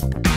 Bye.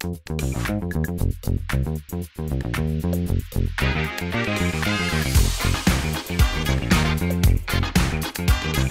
Thank you.